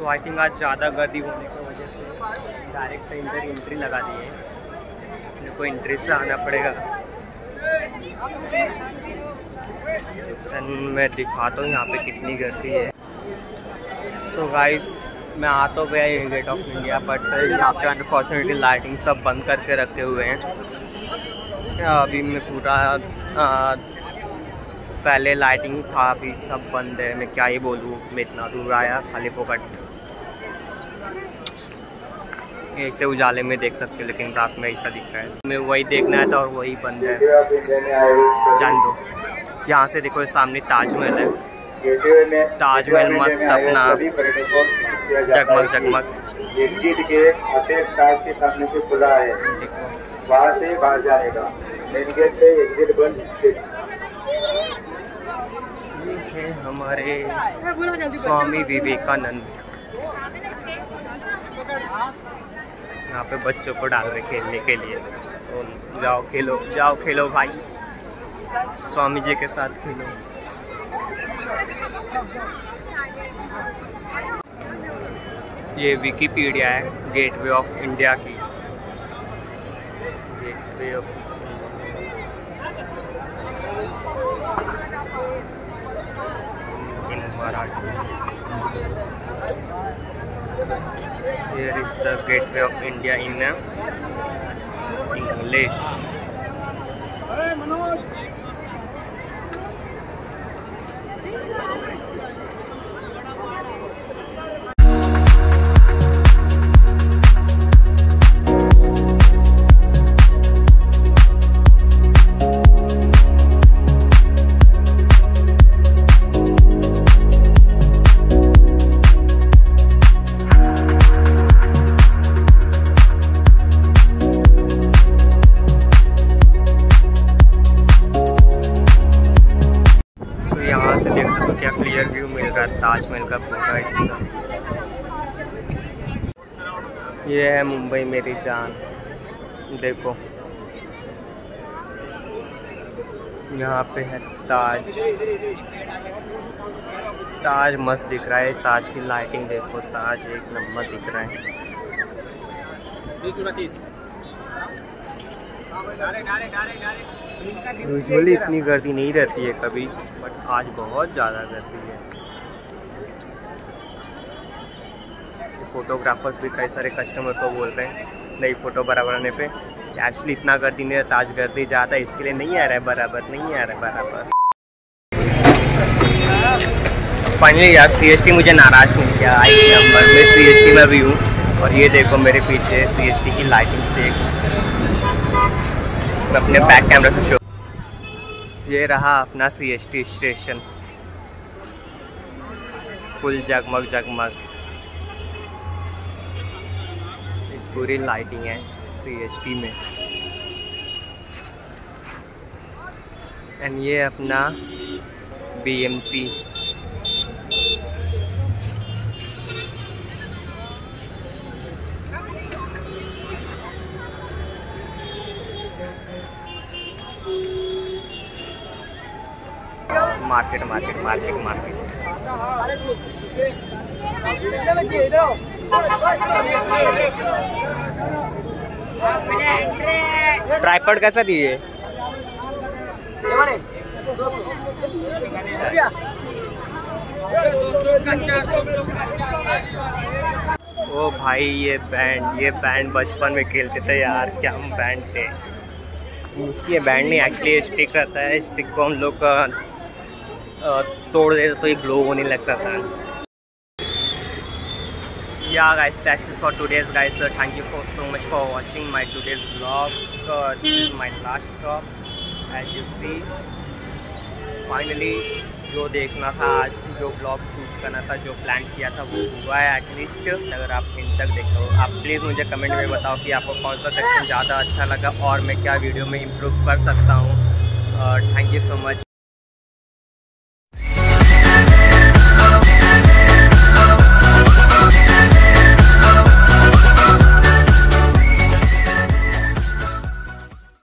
तो I think आज ज़्यादा गर्दी होने की वजह से डायरेक्ट इंटर एंट्री लगा दी है। मेरे को एंट्री से आना पड़ेगा। मैं दिखाता हूँ यहाँ पे कितनी गर्दी है। सो so गाइस मैं आ तो गया गेट ऑफ़ इंडिया बट यहाँ पे अनफॉर्चुनेटली लाइटिंग सब बंद करके रखे हुए हैं। अभी मैं पूरा पहले लाइटिंग था, अभी सब बंद है। मैं क्या ही बोलूँ, मैं इतना दूर आया, खाली फोकट। ऐसे उजाले में देख सकते हो, लेकिन रात में ऐसा दिख रहा है। मैं वही देखना है था और वही बंद है। जान दो। यहाँ से देखो, सामने ताजमहल है। ताजमहल मस्त अपना जगमग जगमग। है है हमारे स्वामी विवेकानंद। यहाँ पे बच्चों को डाल रहे खेलने के लिए। तो जाओ खेलो जाओ खेलो भाई। स्वामी जी के साथ खेलो। ये विकीपीडिया है, गेटवे ऑफ़ इंडिया की। Gateway of Marathi. The gateway of India in uh, English Taj Mahal का पूरा एकदम ये है मुंबई मेरी जान। देखो। यहाँ पे है ताज। ताज मस्त दिख रहा है। ताज की लाइटिंग देखो। ताज एक नंबर दिख रहा है। यूजुअली इतनी गर्दी नहीं रहती है कभी बट आज बहुत ज़्यादा गर्दी है। फोटोग्राफर्स भी कई सारे कस्टमर को बोल रहे हैं नई फ़ोटो बराबर आने पे एक्चुअली इतना गर्दी नहीं आज गर्दी ज़्यादा है, इसके लिए नहीं आ रहा है बराबर, नहीं आ रहा है बराबर. फाइनली यार सी मुझे नाराज़ नहीं किया। आई नंबर में सी में भी हूँ, और ये देखो मेरे पीछे सी एस टी की लाइटिंग से मैं अपने बैक कैमरा से शो ये रहा अपना C S T station full जगमग जगमग। पूरी लाइटिंग है सी में। एंड ये अपना BMC market market market market. Tripod कैसा दिए? ओ भाई, ये बैंड ये बैंड बचपन में खेलते थे यार, क्या हम बैंड थे। ये बैंड नहीं एक्चुअली स्टिक रहता है स्टिक को हम लोग तोड़ देते तो ये ग्लो होने लगता था। Yeah, guys, that's it for today's, guys. So, thank you for, so much for watching my today's vlog. So, this is my last stop. As you see, finally, जो देखना था आज, जो ब्लॉग शूट करना था, जो प्लान किया था, वो हुआ है एटलीस्ट अगर आप इन तक देखते हो, आप प्लीज़ मुझे कमेंट में बताओ कि आपको कौन सा सेक्शन ज़्यादा अच्छा लगा और मैं क्या वीडियो में इम्प्रूव कर सकता हूँ। Thank you so much